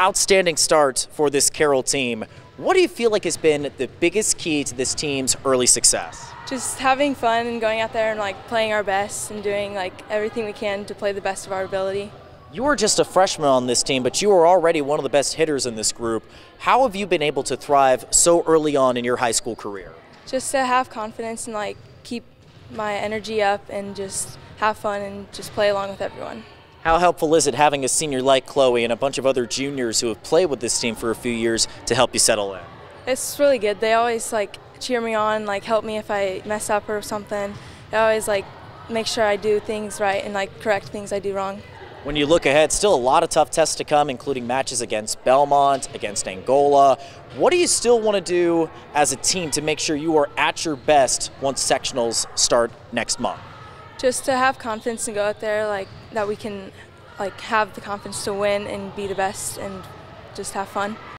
outstanding start for this Carroll team. What do you feel like has been the biggest key to this team's early success? Just having fun and going out there and like playing our best and doing like everything we can to play the best of our ability. You were just a freshman on this team, but you were already one of the best hitters in this group. How have you been able to thrive so early on in your high school career? Just to have confidence and like keep my energy up and just have fun and just play along with everyone. How helpful is it having a senior like Chloe and a bunch of other juniors who have played with this team for a few years to help you settle in? It's really good. They always like cheer me on, like help me if I mess up or something. They always like make sure I do things right and like correct things I do wrong. When you look ahead, still a lot of tough tests to come, including matches against Bellmont, against Angola. What do you still want to do as a team to make sure you are at your best once sectionals start next month? Just to have confidence and go out there like that we can like have the confidence to win and be the best and just have fun.